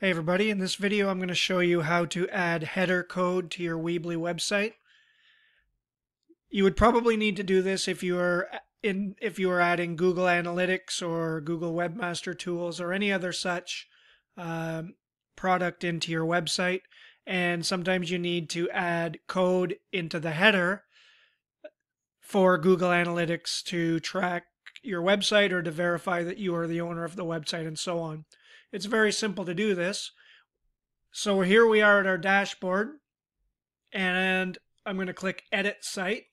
Hey everybody, in this video I'm going to show you how to add header code to your Weebly website. You would probably need to do this if you are in if you are adding Google Analytics or Google Webmaster Tools or any other such um, product into your website. And sometimes you need to add code into the header for Google Analytics to track your website or to verify that you are the owner of the website and so on. It's very simple to do this. So here we are at our dashboard and I'm going to click edit site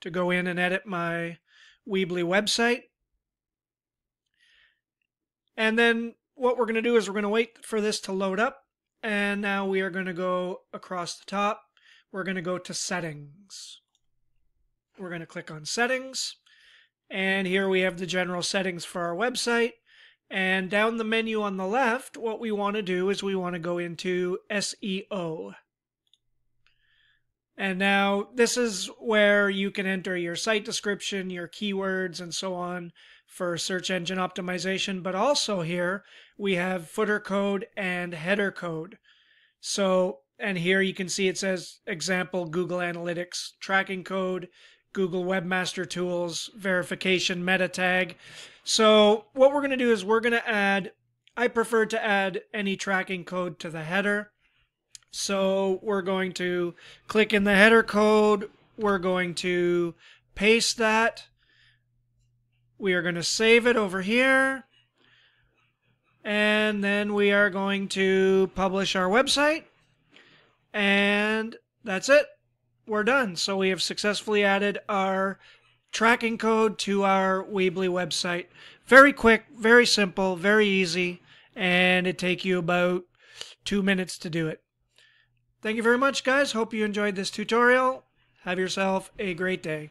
to go in and edit my Weebly website. And then what we're going to do is we're going to wait for this to load up. And now we are going to go across the top. We're going to go to settings. We're going to click on settings. And here we have the general settings for our website. And down the menu on the left, what we want to do is we want to go into SEO. And now this is where you can enter your site description, your keywords, and so on for search engine optimization. But also here we have footer code and header code. So, and here you can see it says example Google Analytics tracking code, Google Webmaster Tools, verification meta tag. So what we're going to do is we're going to add, I prefer to add any tracking code to the header. So we're going to click in the header code. We're going to paste that. We are going to save it over here. And then we are going to publish our website. And that's it we're done. So we have successfully added our tracking code to our Weebly website. Very quick, very simple, very easy, and it take you about two minutes to do it. Thank you very much, guys. Hope you enjoyed this tutorial. Have yourself a great day.